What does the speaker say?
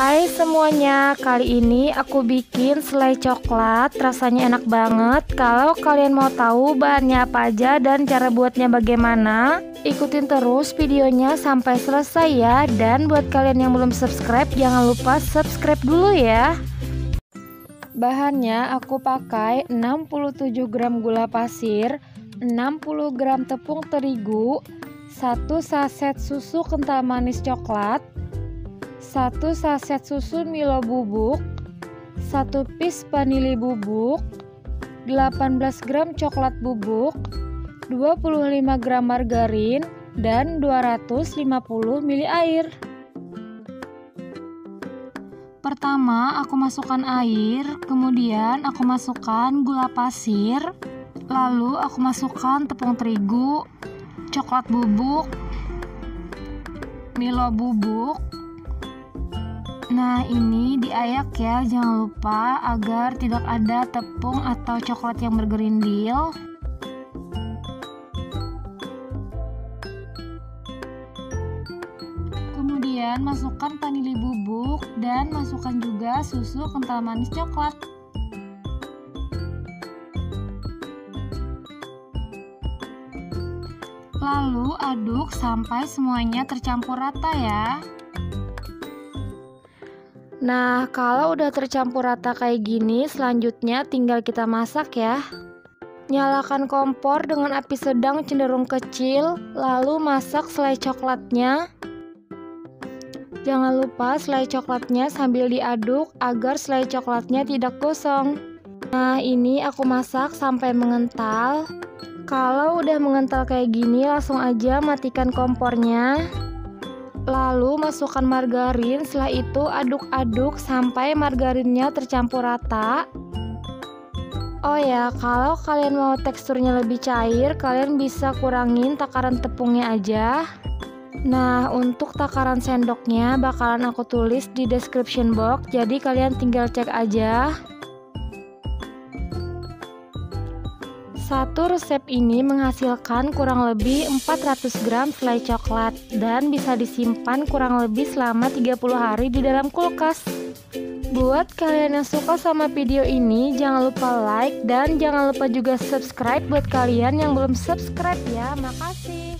Hai semuanya, kali ini aku bikin selai coklat Rasanya enak banget. Kalau kalian mau tahu bahannya apa aja dan cara buatnya bagaimana Ikutin terus videonya sampai selesai ya. Dan buat kalian yang belum subscribe jangan lupa subscribe dulu ya. Bahannya aku pakai 67 gram gula pasir 60 gram tepung terigu 1 saset susu kental manis coklat 1 saset susu Milo bubuk, 1 piece vanili bubuk, 18 gram coklat bubuk, 25 gram margarin, dan 250 ml air. Pertama, aku masukkan air, kemudian aku masukkan gula pasir, lalu aku masukkan tepung terigu, coklat bubuk, Milo bubuk, Nah ini diayak ya jangan lupa agar tidak ada tepung atau coklat yang bergerindil. Kemudian masukkan vanili bubuk dan masukkan juga susu kental manis coklat. Lalu aduk sampai semuanya tercampur rata ya Nah, kalau udah tercampur rata kayak gini, selanjutnya tinggal kita masak ya. Nyalakan kompor dengan api sedang cenderung kecil, lalu masak selai coklatnya. Jangan lupa selai coklatnya sambil diaduk agar selai coklatnya tidak gosong. Nah, ini aku masak sampai mengental. Kalau udah mengental kayak gini, langsung aja matikan kompornya. Lalu masukkan margarin, setelah itu aduk-aduk sampai margarinnya tercampur rata. Oh ya, kalau kalian mau teksturnya lebih cair, kalian bisa kurangin takaran tepungnya aja. Nah, untuk takaran sendoknya bakalan aku tulis di description box, jadi kalian tinggal cek aja. Satu resep ini menghasilkan kurang lebih 400 gram selai coklat dan bisa disimpan kurang lebih selama 30 hari di dalam kulkas. Buat kalian yang suka sama video ini, jangan lupa like dan jangan lupa juga subscribe buat kalian yang belum subscribe ya. Makasih.